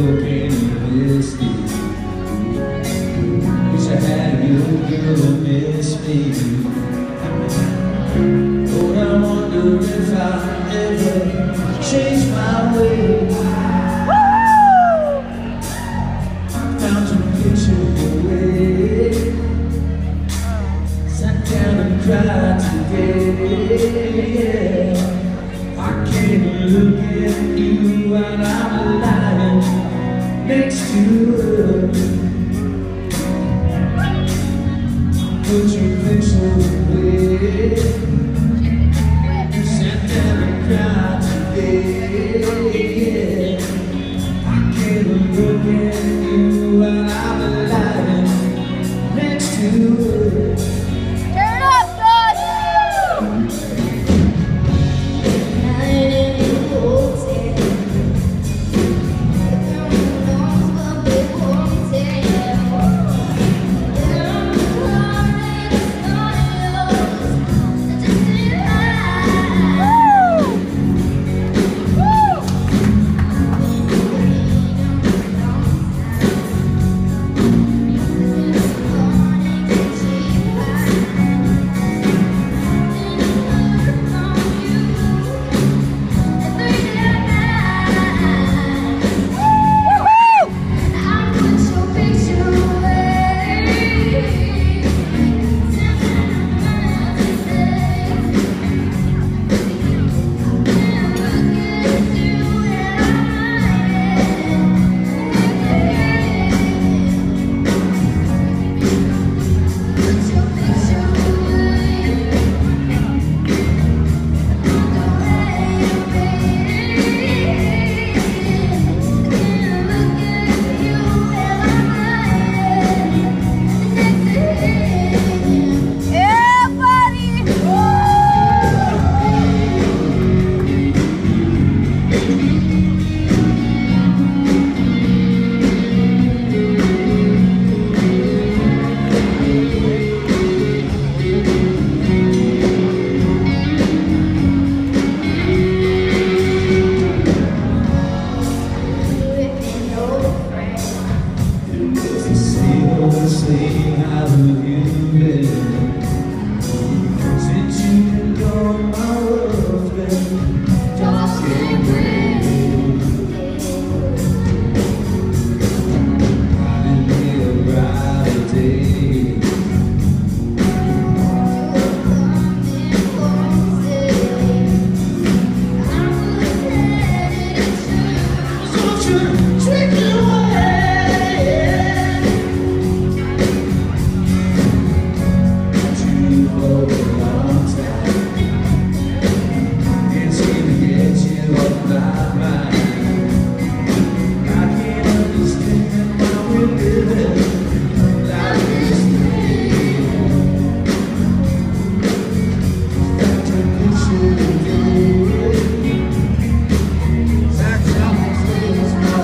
cocaine and whiskey. Wish I had a good girl who missed me. Lord, I wonder if I ever change Would you on so, babe?